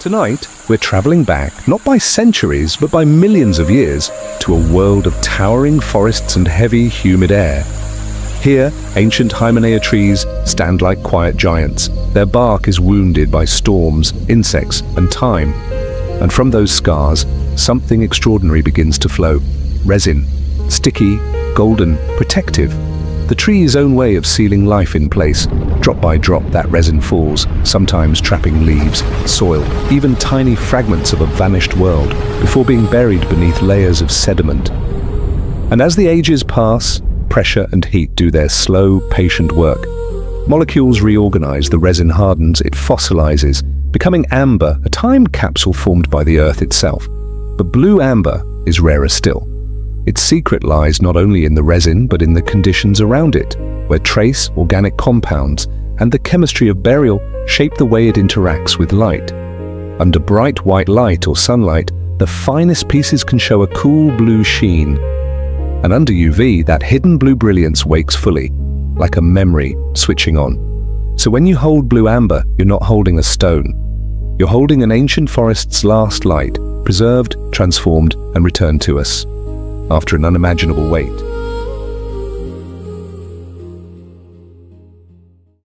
Tonight, we're traveling back, not by centuries, but by millions of years, to a world of towering forests and heavy, humid air. Here, ancient Hymenaea trees stand like quiet giants. Their bark is wounded by storms, insects, and time. And from those scars, something extraordinary begins to flow. Resin. Sticky, golden, protective. The tree's own way of sealing life in place. Drop by drop, that resin falls, sometimes trapping leaves, soil, even tiny fragments of a vanished world, before being buried beneath layers of sediment. And as the ages pass, pressure and heat do their slow, patient work. Molecules reorganize, the resin hardens, it fossilizes, becoming amber, a time capsule formed by the Earth itself. But blue amber is rarer still. Its secret lies not only in the resin, but in the conditions around it, where trace organic compounds and the chemistry of burial shape the way it interacts with light. Under bright white light or sunlight, the finest pieces can show a cool blue sheen. And under UV, that hidden blue brilliance wakes fully, like a memory switching on. So when you hold blue amber, you're not holding a stone. You're holding an ancient forest's last light, preserved, transformed, and returned to us after an unimaginable wait.